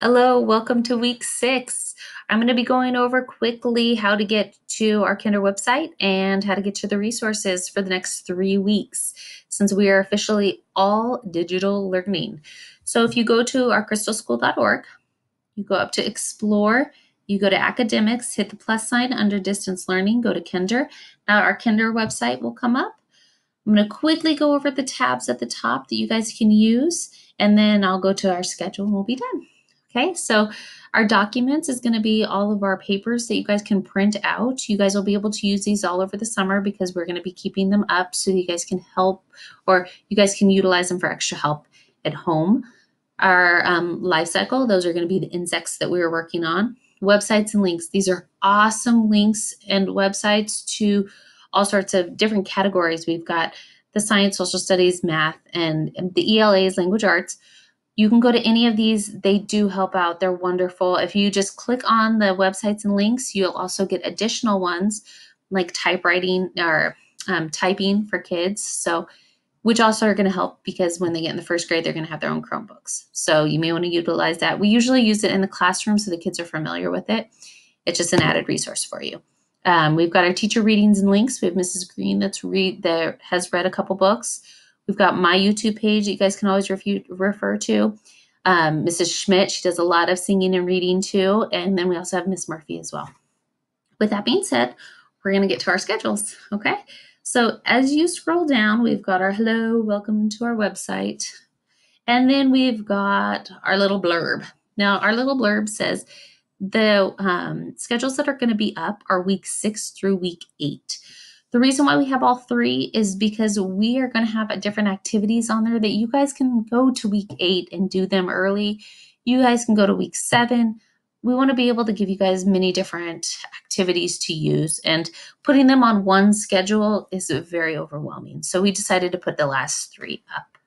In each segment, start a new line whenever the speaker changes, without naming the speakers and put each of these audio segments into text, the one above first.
Hello, welcome to week six. I'm going to be going over quickly how to get to our Kinder website and how to get to the resources for the next three weeks since we are officially all digital learning. So if you go to our crystalschool.org, you go up to explore, you go to academics, hit the plus sign under distance learning, go to Kinder. Now our Kinder website will come up. I'm going to quickly go over the tabs at the top that you guys can use, and then I'll go to our schedule and we'll be done. Okay, so our documents is going to be all of our papers that you guys can print out. You guys will be able to use these all over the summer because we're going to be keeping them up so you guys can help or you guys can utilize them for extra help at home. Our um, life cycle, those are going to be the insects that we were working on. Websites and links, these are awesome links and websites to all sorts of different categories. We've got the science, social studies, math, and the ELAs, language arts you can go to any of these. They do help out. They're wonderful. If you just click on the websites and links, you'll also get additional ones like typewriting or um, typing for kids. So, which also are going to help because when they get in the first grade, they're going to have their own Chromebooks. So, you may want to utilize that. We usually use it in the classroom so the kids are familiar with it. It's just an added resource for you. Um, we've got our teacher readings and links. We have Mrs. Green that's read that has read a couple books. We've got my YouTube page that you guys can always refu- refer to. Um, Mrs. Schmidt, she does a lot of singing and reading too. And then we also have Miss Murphy as well. With that being said, we're going to get to our schedules. Okay. So as you scroll down, we've got our hello, welcome to our website. And then we've got our little blurb. Now, our little blurb says the um, schedules that are going to be up are week six through week eight. The reason why we have all three is because we are going to have different activities on there that you guys can go to week eight and do them early. You guys can go to week seven. We want to be able to give you guys many different activities to use, and putting them on one schedule is very overwhelming. So we decided to put the last three up.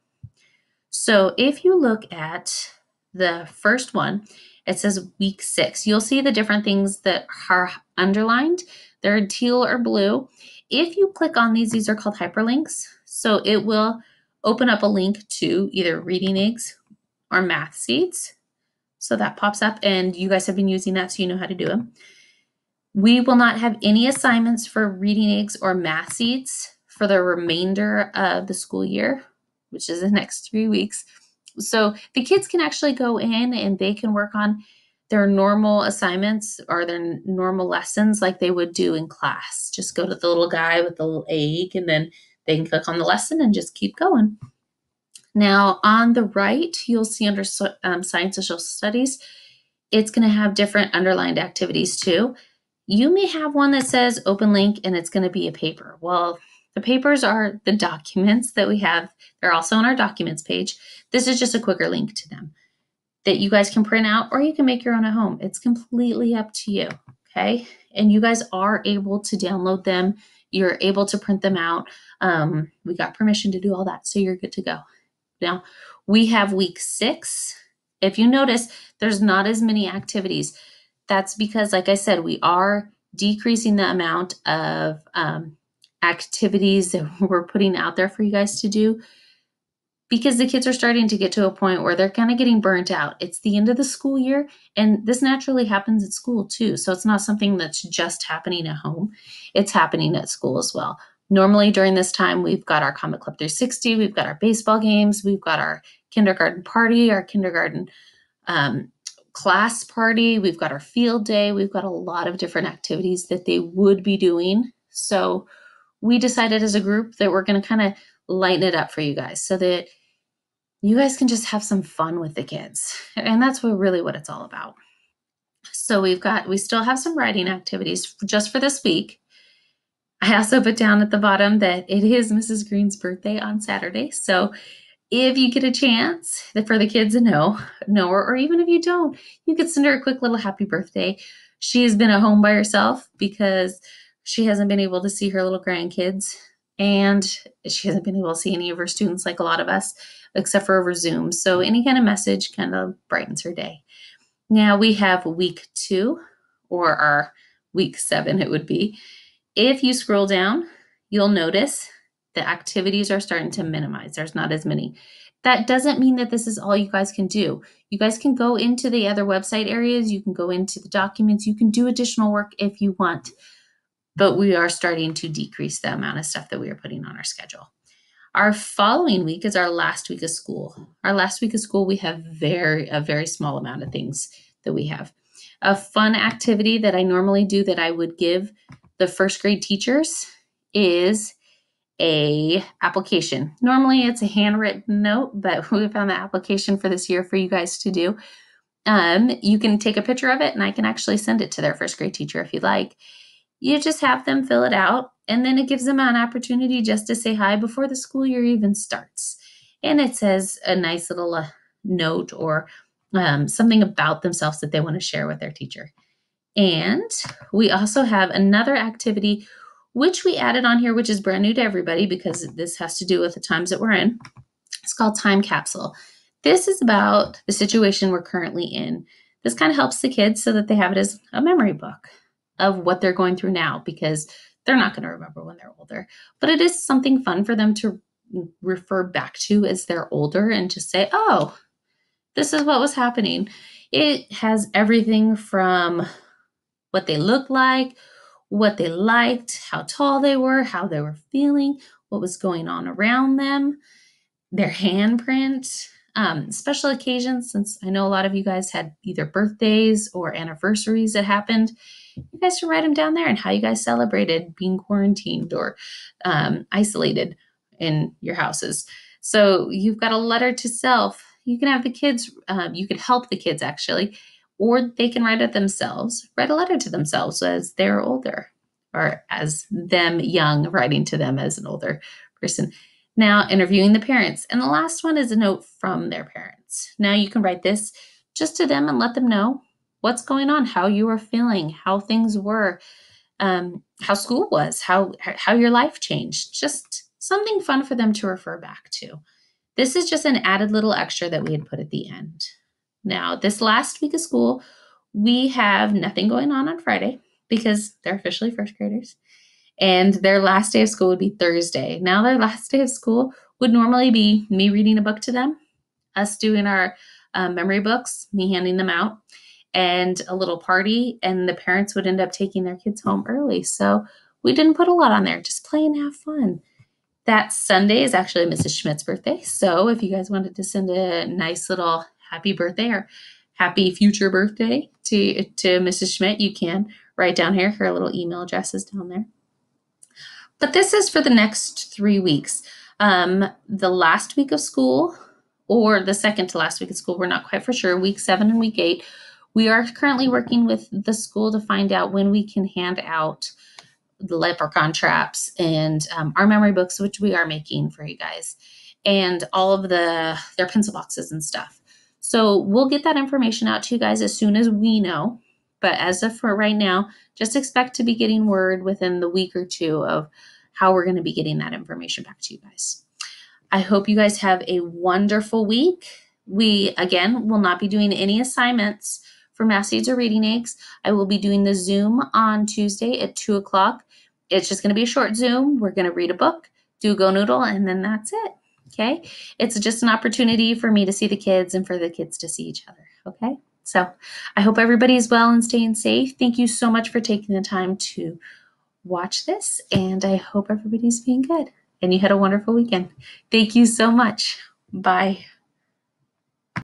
So if you look at the first one, it says week six. You'll see the different things that are underlined. They're teal or blue. If you click on these, these are called hyperlinks. So it will open up a link to either reading eggs or math seeds. So that pops up and you guys have been using that so you know how to do them. We will not have any assignments for reading eggs or math seeds for the remainder of the school year, which is the next three weeks. So the kids can actually go in and they can work on their normal assignments or their normal lessons like they would do in class. Just go to the little guy with the little egg and then they can click on the lesson and just keep going. Now, on the right, you'll see under um, Science Social Studies, it's going to have different underlined activities too. You may have one that says open link and it's going to be a paper. Well, the papers are the documents that we have. They're also on our documents page. This is just a quicker link to them that you guys can print out or you can make your own at home. It's completely up to you. Okay. And you guys are able to download them. You're able to print them out. Um, we got permission to do all that. So you're good to go. Now we have week six. If you notice, there's not as many activities. That's because, like I said, we are decreasing the amount of um, activities that we're putting out there for you guys to do because the kids are starting to get to a point where they're kind of getting burnt out. It's the end of the school year, and this naturally happens at school too. So it's not something that's just happening at home, it's happening at school as well. Normally, during this time, we've got our Comic Club 360, we've got our baseball games, we've got our kindergarten party, our kindergarten um, class party, we've got our field day, we've got a lot of different activities that they would be doing. So we decided as a group that we're going to kind of lighten it up for you guys so that you guys can just have some fun with the kids. And that's what really what it's all about. So we've got we still have some writing activities just for this week. I also put down at the bottom that it is Mrs. Green's birthday on Saturday. So if you get a chance for the kids to know, know her, or even if you don't, you could send her a quick little happy birthday. She's been at home by herself because she hasn't been able to see her little grandkids and she hasn't been able to see any of her students like a lot of us except for over Zoom. So any kind of message kind of brightens her day. Now we have week two, or our week seven, it would be. If you scroll down, you'll notice the activities are starting to minimize. There's not as many. That doesn't mean that this is all you guys can do. You guys can go into the other website areas, you can go into the documents, you can do additional work if you want, but we are starting to decrease the amount of stuff that we are putting on our schedule. Our following week is our last week of school. Our last week of school, we have very a very small amount of things that we have. A fun activity that I normally do that I would give the first grade teachers is a application. Normally it's a handwritten note, but we found the application for this year for you guys to do. Um, you can take a picture of it and I can actually send it to their first grade teacher if you'd like. You just have them fill it out and then it gives them an opportunity just to say hi before the school year even starts. And it says a nice little uh, note or um, something about themselves that they want to share with their teacher. And we also have another activity which we added on here, which is brand new to everybody because this has to do with the times that we're in. It's called Time Capsule. This is about the situation we're currently in. This kind of helps the kids so that they have it as a memory book of what they're going through now because they're not going to remember when they're older. But it is something fun for them to refer back to as they're older and just say, oh, this is what was happening. It has everything from what they look like, what they liked, how tall they were, how they were feeling, what was going on around them, their handprint, um, special occasions, since I know a lot of you guys had either birthdays or anniversaries that happened. You guys can write them down there and how you guys celebrated being quarantined or um, isolated in your houses. So you've got a letter to self. You can have the kids, um, you could help the kids actually or they can write it themselves, write a letter to themselves as they're older or as them young, writing to them as an older person. Now, interviewing the parents. And the last one is a note from their parents. Now, you can write this just to them and let them know what's going on, how you are feeling, how things were, um, how school was, how, how your life changed. Just something fun for them to refer back to. This is just an added little extra that we had put at the end. Now, this last week of school, we have nothing going on on Friday because they're officially first graders. And their last day of school would be Thursday. Now, their last day of school would normally be me reading a book to them, us doing our um, memory books, me handing them out, and a little party. And the parents would end up taking their kids home early. So we didn't put a lot on there, just play and have fun. That Sunday is actually Mrs. Schmidt's birthday. So if you guys wanted to send a nice little happy birthday or happy future birthday to, to Mrs. Schmidt, you can write down here. Her little email address is down there. But this is for the next three weeks. Um, the last week of school or the second to last week of school, we're not quite for sure, week seven and week eight. We are currently working with the school to find out when we can hand out the leprechaun traps and um, our memory books, which we are making for you guys, and all of the their pencil boxes and stuff. So we'll get that information out to you guys as soon as we know. But as of for right now, just expect to be getting word within the week or two of how we're going to be getting that information back to you guys. I hope you guys have a wonderful week. We, again, will not be doing any assignments for Math Seeds or Reading Eggs. I will be doing the Zoom on Tuesday at 2 o'clock. It's just going to be a short Zoom. We're going to read a book, do Go Noodle, and then that's it. Okay. It's just an opportunity for me to see the kids and for the kids to see each other. Okay. So I hope everybody's well and staying safe. Thank you so much for taking the time to watch this, and I hope everybody's being good and you had a wonderful weekend. Thank you so much. Bye.